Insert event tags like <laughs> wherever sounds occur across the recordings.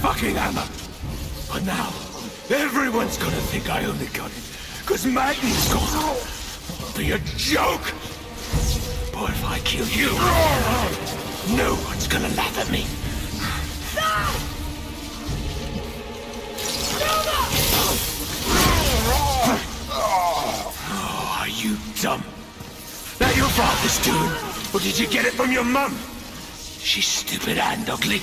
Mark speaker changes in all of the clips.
Speaker 1: fucking hammer. But now, everyone's gonna think I only got it because Magni's gone. Be a joke. But if I kill you, no one's gonna laugh at me. Oh, are you dumb? That your father's doing? Or did you get it from your mum? She's stupid and ugly.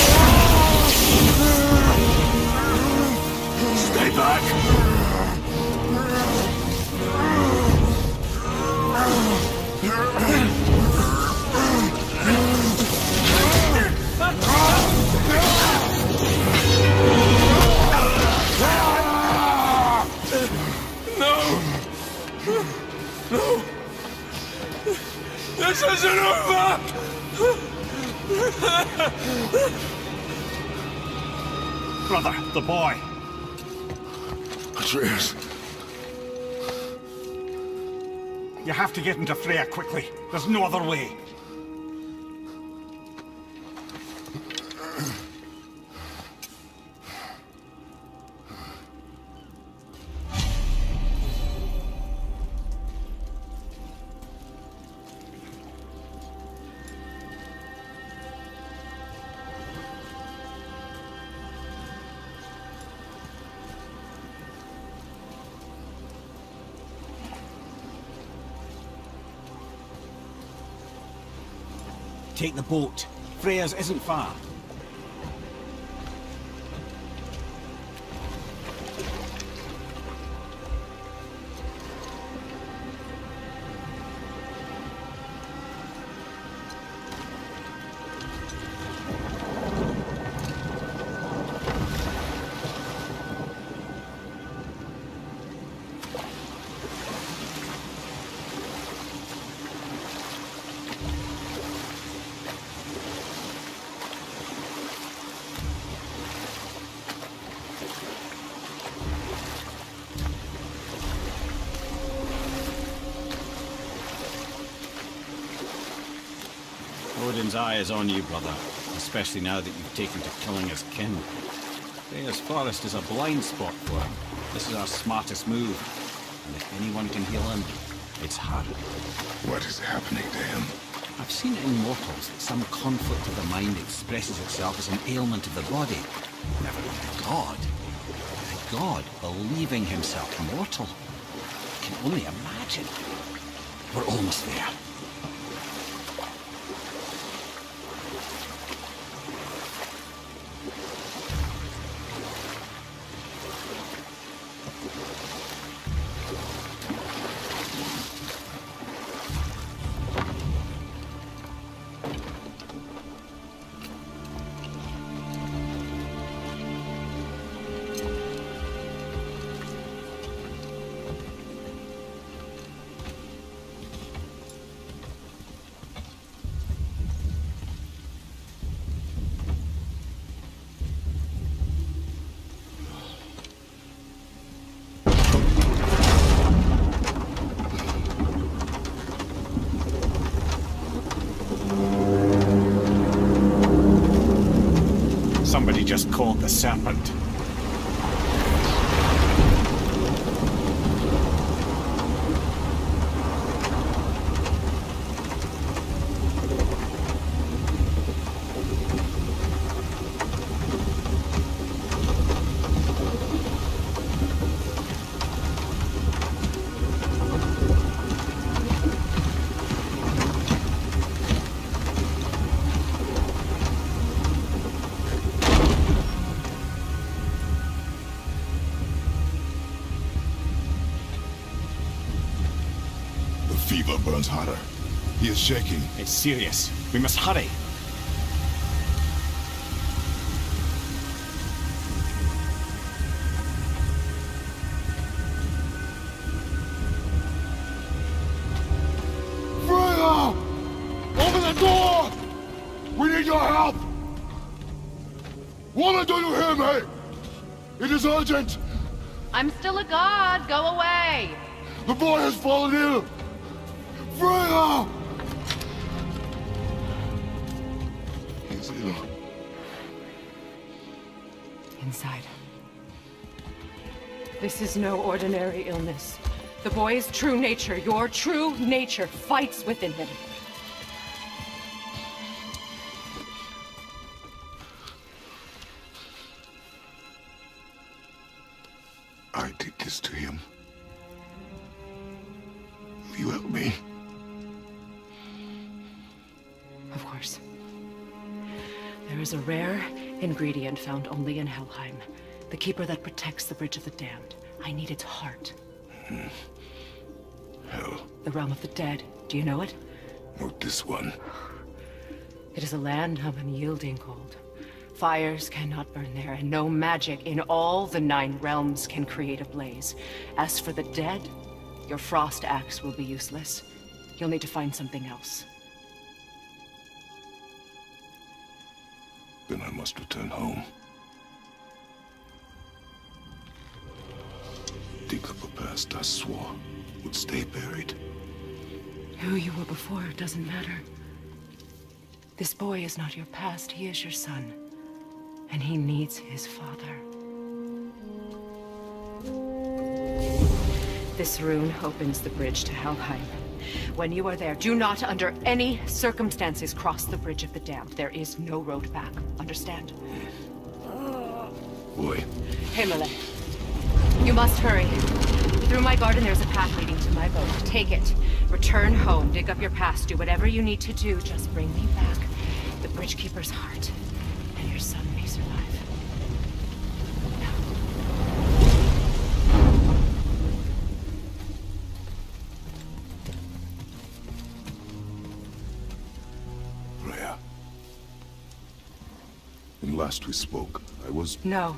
Speaker 1: No! No! This isn't over! <laughs>
Speaker 2: Brother, the boy.
Speaker 3: Atreus.
Speaker 2: You have to get into Freya quickly. There's no other way. Take the boat. Freya's isn't far. Odin's eye is on you, brother. Especially now that you've taken to killing his kin. Freya's forest is a blind spot for him. This is our smartest move. And if anyone can heal him, it's her.
Speaker 3: What is happening to him?
Speaker 2: I've seen it in mortals that some conflict of the mind expresses itself as an ailment of the body. Never a god. A god believing himself mortal. I can only imagine. We're almost there.
Speaker 3: Burns hotter. He is shaking.
Speaker 2: It's serious. We must hurry.
Speaker 3: Freya! Open the door! We need your help! Woman, do you hear me? It is urgent!
Speaker 4: I'm still a god. Go away.
Speaker 3: The boy has fallen ill! He's ill.
Speaker 4: Inside. This is no ordinary illness. The boy's true nature, your true nature, fights within him. Keeper that protects the Bridge of the Damned. I need its heart. Hmm.
Speaker 3: Hell,
Speaker 4: The realm of the dead. Do you know it?
Speaker 3: not this one.
Speaker 4: It is a land of unyielding cold. Fires cannot burn there, and no magic in all the nine realms can create a blaze. As for the dead, your frost axe will be useless. You'll need to find something else.
Speaker 3: Then I must return home. I swore would stay buried.
Speaker 4: Who you were before doesn't matter. This boy is not your past, he is your son. And he needs his father. This rune opens the bridge to Helheim. When you are there, do not under any circumstances cross the Bridge of the Damned. There is no road back. Understand?
Speaker 3: Boy,
Speaker 4: Himalay. You must hurry. Through my garden there's a path leading to my boat. Take it. Return home, dig up your past, do whatever you need to do. Just bring me back the Bridgekeeper's heart. And your son may survive.
Speaker 3: Freya. When last we spoke, I was
Speaker 4: No.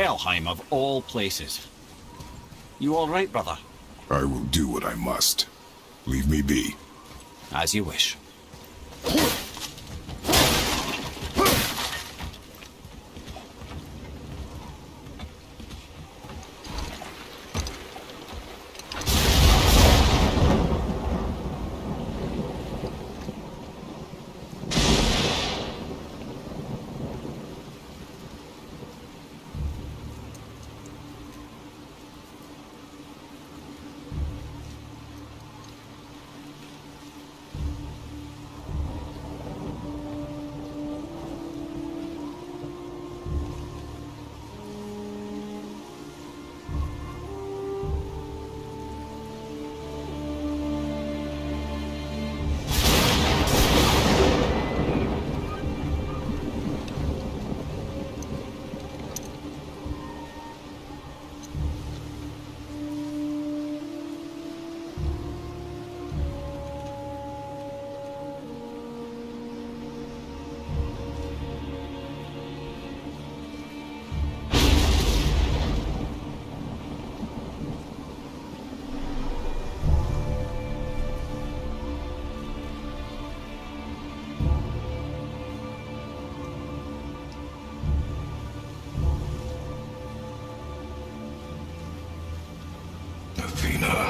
Speaker 2: Helheim of all places. You all right, brother?
Speaker 3: I will do what I must. Leave me be.
Speaker 2: As you wish.
Speaker 3: Athena.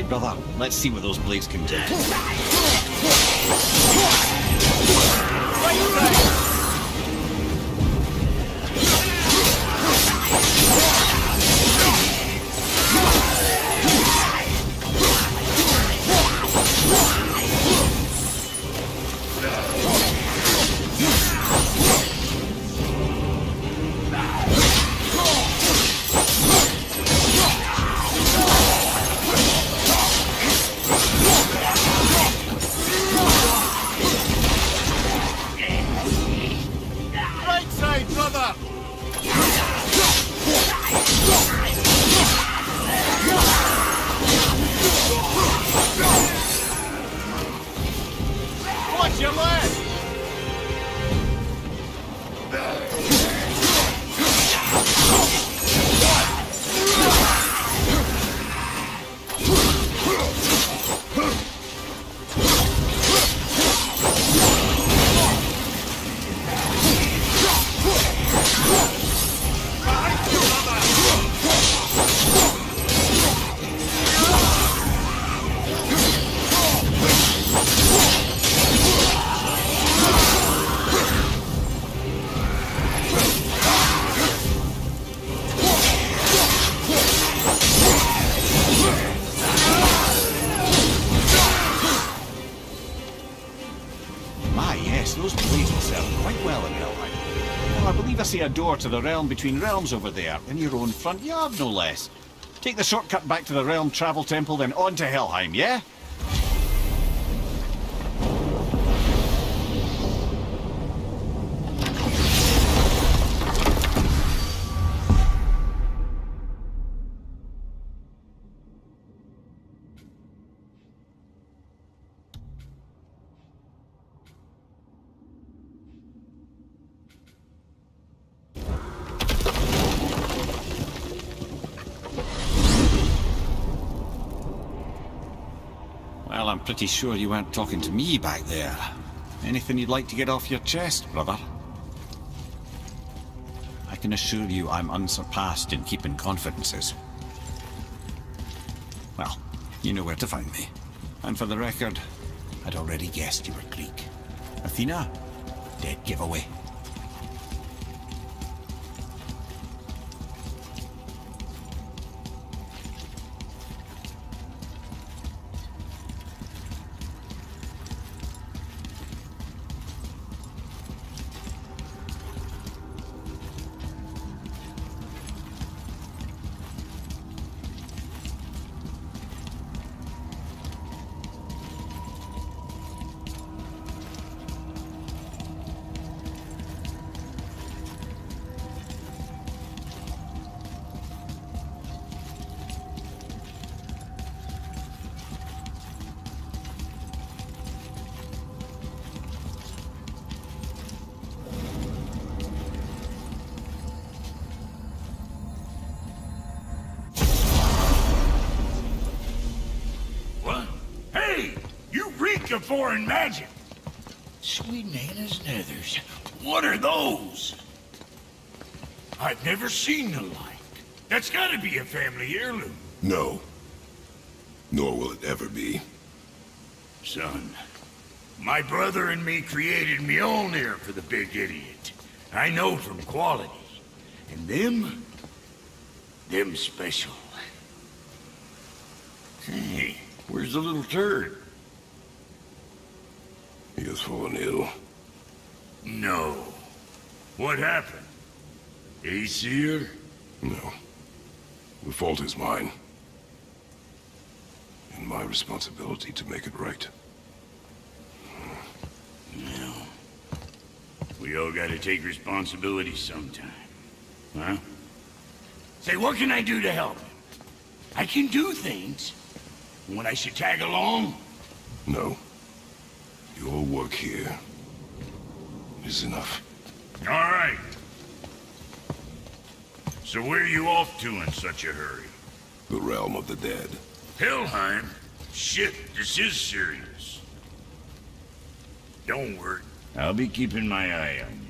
Speaker 2: All right, brother. Let's see what those blades can do. Door to the realm between realms over there, in your own front yard, no less. Take the shortcut back to the realm travel temple, then on to Helheim, yeah? Pretty sure you weren't talking to me back there. Anything you'd like to get off your chest, brother? I can assure you I'm unsurpassed in keeping confidences. Well, you know where to find me. And for the record, I'd already guessed you were Greek. Athena? Dead giveaway.
Speaker 5: You reek of foreign magic! Sweet Nana's nethers. What are those? I've never seen the like. That's gotta be a family heirloom.
Speaker 6: No. Nor will it ever be.
Speaker 5: Son, my brother and me created Mjölnir for the big idiot. I know from quality. And them, them special. Hey, where's the little turd?
Speaker 6: He has fallen ill.
Speaker 5: No. What happened? Aesir?
Speaker 6: No. The fault is mine. And my responsibility to make it right.
Speaker 5: No. We all gotta take responsibility sometime. Huh? Say, what can I do to help? I can do things. When I should tag along?
Speaker 6: No. Your work here is enough.
Speaker 5: All right. So where are you off to in such a hurry?
Speaker 6: The realm of the dead.
Speaker 5: Helheim? Shit, this is serious. Don't worry. I'll be keeping my eye on you.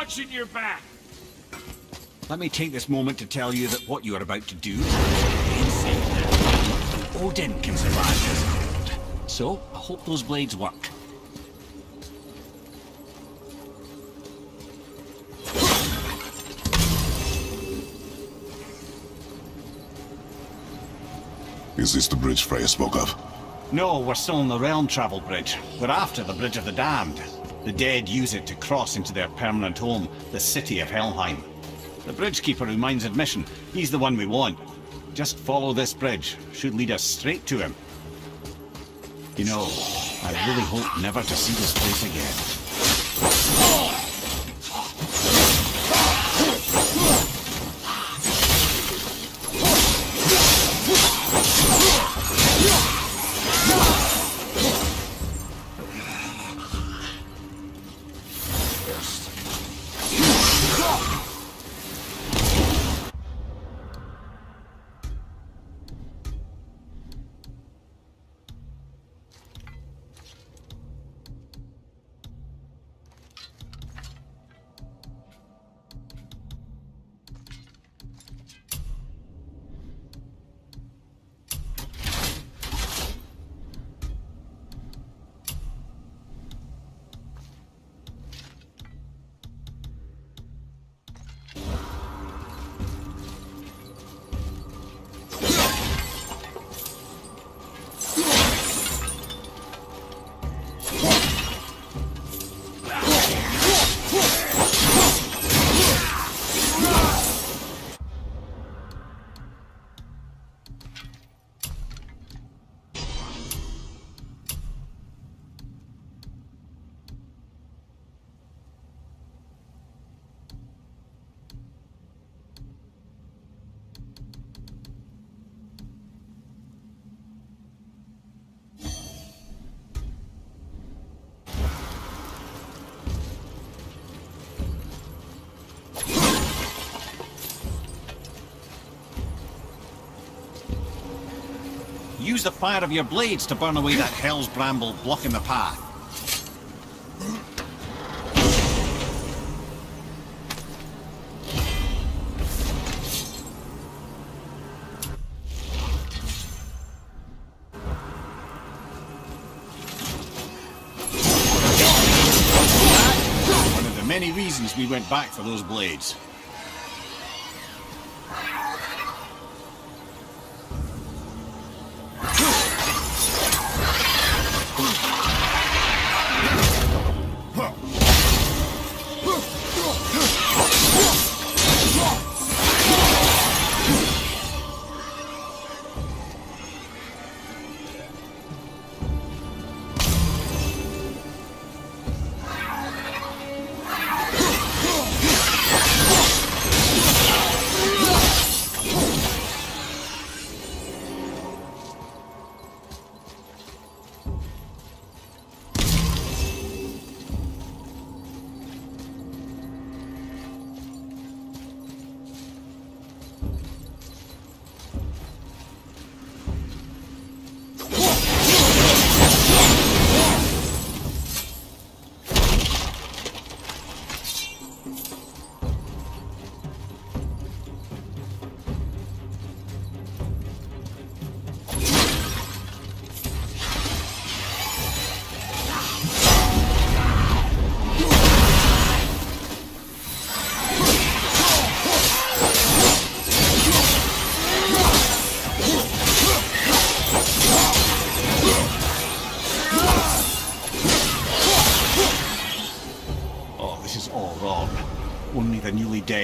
Speaker 5: I'll watching your back.
Speaker 2: Let me take this moment to tell you that what you are about to do is insane. Odin can survive this. So, I hope those blades work.
Speaker 6: Is this the bridge Freya spoke of?
Speaker 2: No, we're still on the Realm Travel Bridge. We're after the Bridge of the Damned. The dead use it to cross into their permanent home, the city of Helheim. The Bridgekeeper who minds admission, he's the one we want. Just follow this bridge. Should lead us straight to him. You know, I really hope never to see this place again. Use the fire of your blades to burn away that hell's bramble blocking the path. One of the many reasons we went back for those blades.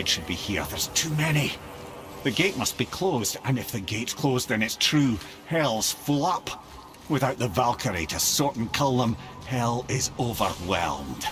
Speaker 2: Should be here. There's too many. The gate must be closed, and if the gate's closed, then it's true. Hell's full up. Without the Valkyrie to sort and kill them, hell is overwhelmed.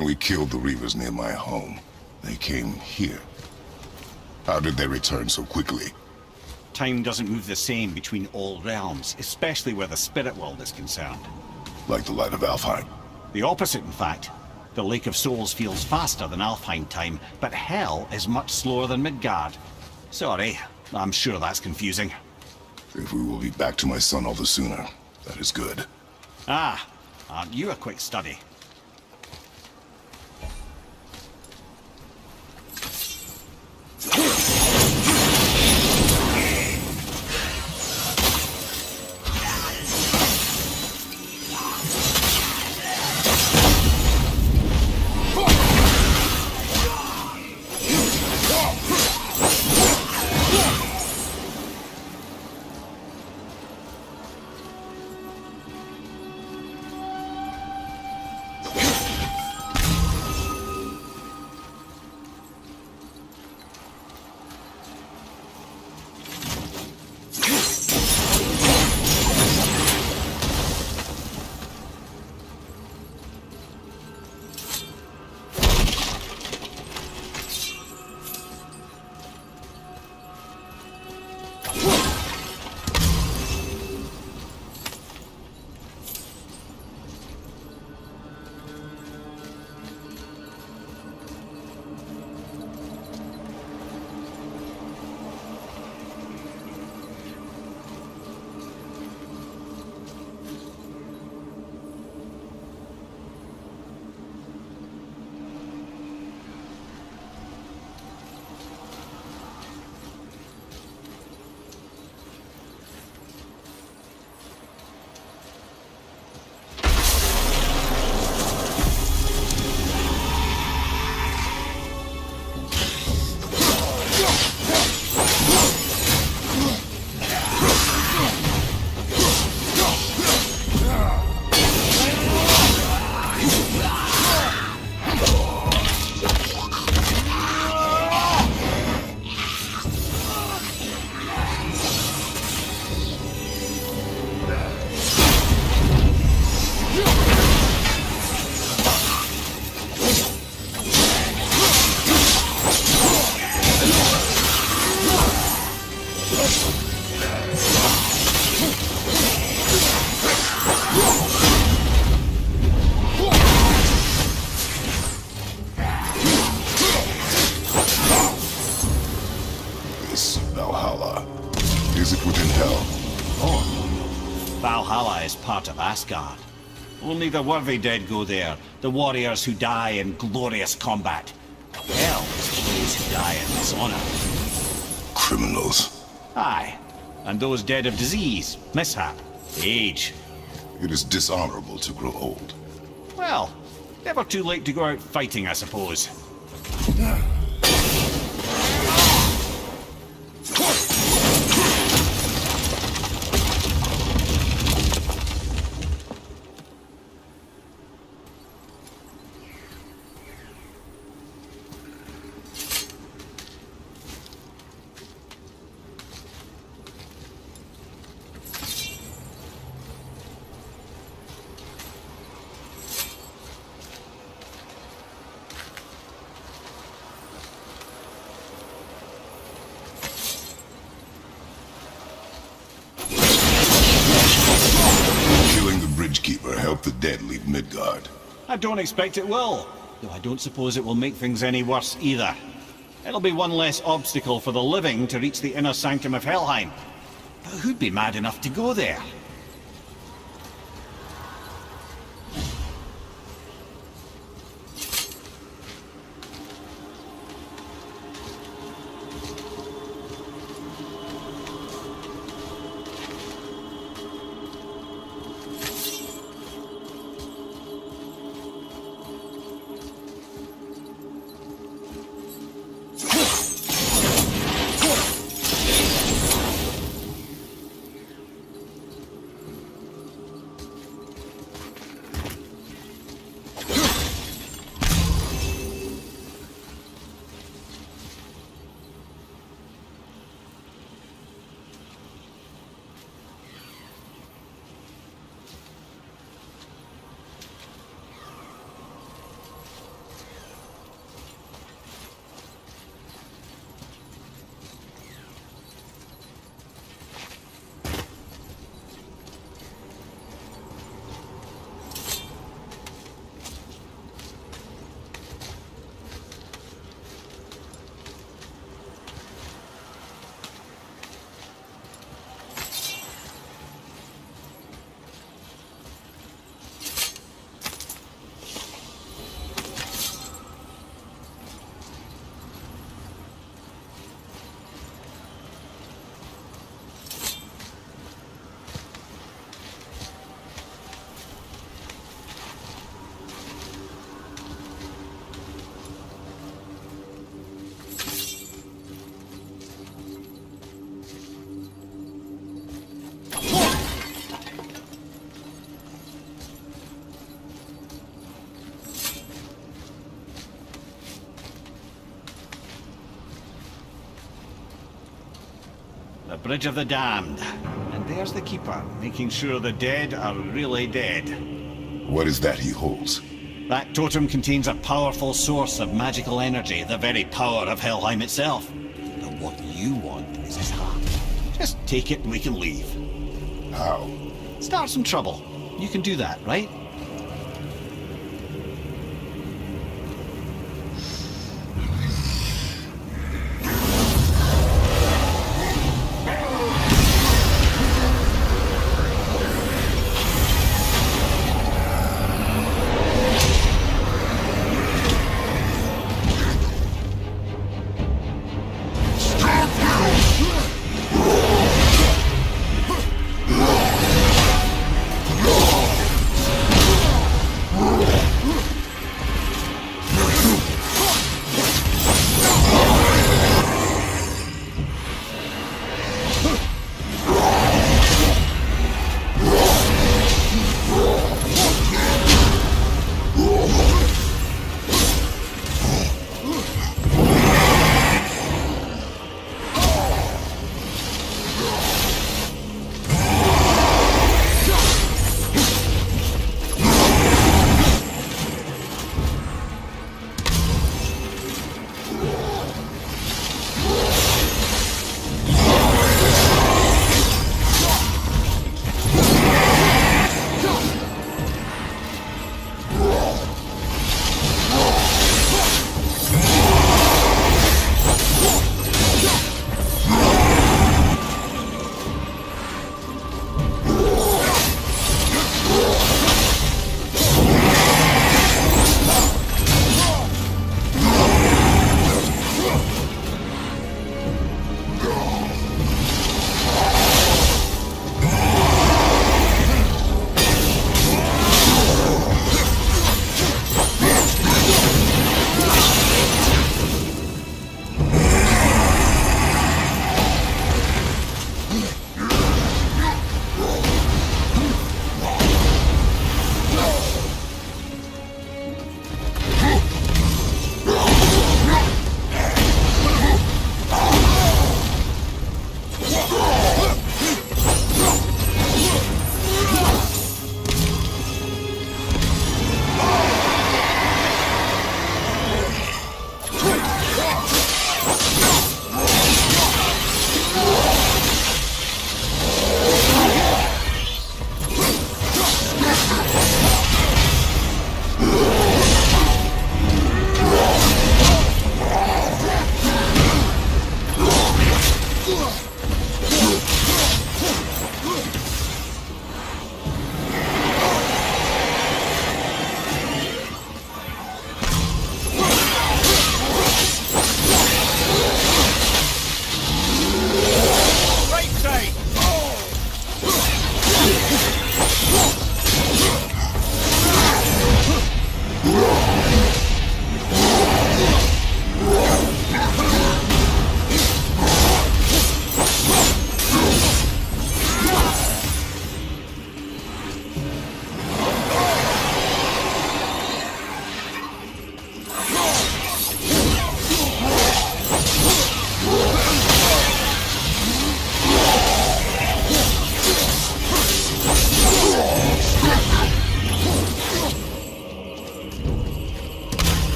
Speaker 6: When we killed the Reavers near my home, they came here. How did they return so quickly?
Speaker 2: Time doesn't move the same between all realms, especially where the spirit world is concerned.
Speaker 6: Like the light of Alfheim?
Speaker 2: The opposite, in fact. The Lake of Souls feels faster than Alfheim time, but Hell is much slower than Midgard. Sorry, I'm sure that's confusing.
Speaker 6: If we will be back to my son all the sooner, that is good.
Speaker 2: Ah, aren't you a quick study? The worthy dead go there, the warriors who die in glorious combat. Hell is those who die in dishonor.
Speaker 6: Criminals.
Speaker 2: Aye, and those dead of disease, mishap, age.
Speaker 6: It is dishonorable to grow old.
Speaker 2: Well, never too late to go out fighting, I suppose.
Speaker 6: Killing the Bridgekeeper helped the dead leave Midgard.
Speaker 2: I don't expect it will, though I don't suppose it will make things any worse either. It'll be one less obstacle for the living to reach the inner sanctum of Helheim. But who'd be mad enough to go there? Bridge of the Damned. And there's the Keeper, making sure the dead are really dead.
Speaker 6: What is that he holds?
Speaker 2: That totem contains a powerful source of magical energy, the very power of Helheim itself. But what you want is his heart. Just take it and we can leave.
Speaker 6: How?
Speaker 2: Start some trouble. You can do that, right?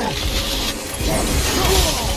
Speaker 2: Yeah.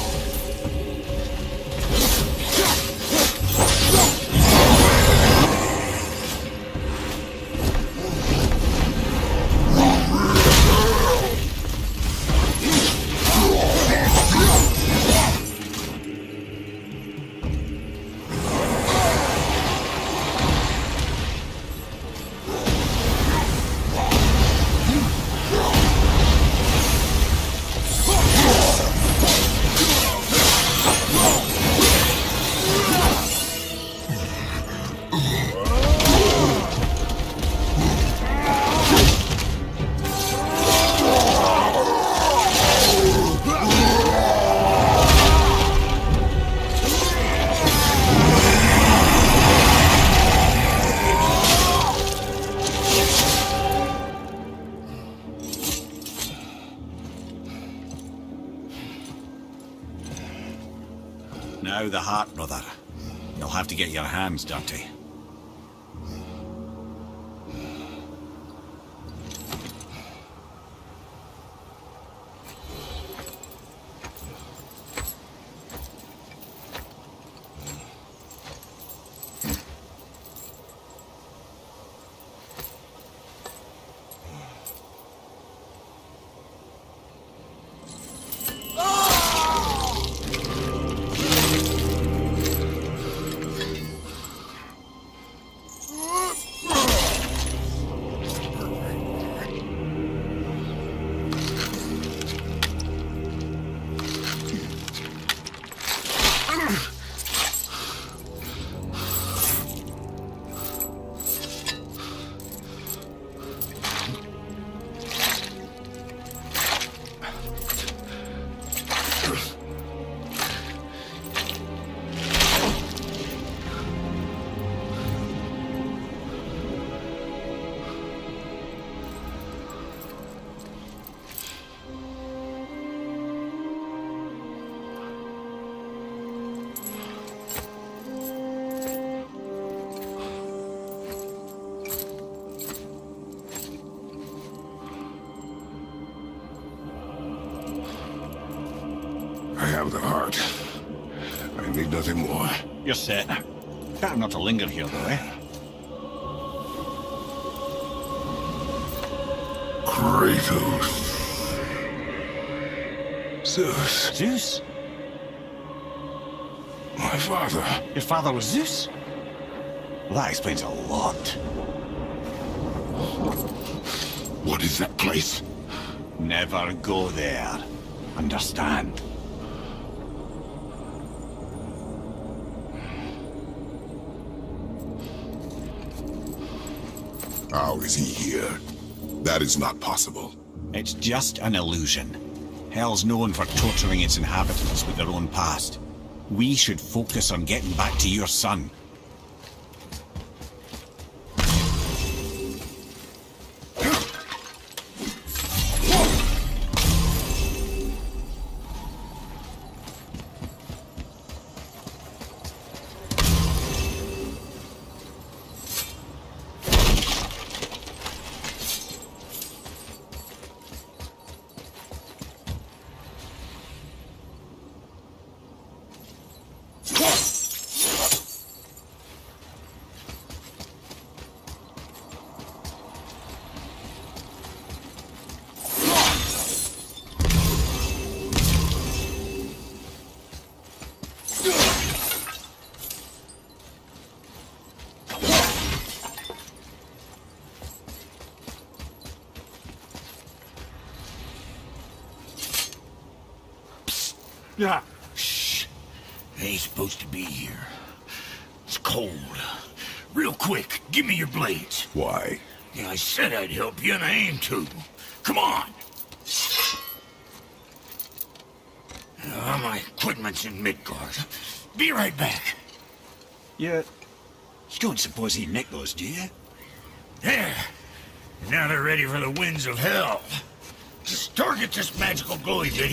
Speaker 2: The heart, brother. You'll have to get your hands dirty. You're set. Better not to linger here, though, eh?
Speaker 6: Kratos. Zeus,
Speaker 2: Zeus?
Speaker 6: my father.
Speaker 2: Your father was Zeus? Well, that explains a lot.
Speaker 6: What is that place?
Speaker 2: Never go there. Understand?
Speaker 6: How is he here? That is not possible.
Speaker 2: It's just an illusion. Hell's known for torturing its inhabitants with their own past. We should focus on getting back to your son. Suppose he nicked those, do you?
Speaker 1: There. Now they're ready for the winds of hell. Just target this magical glowy bit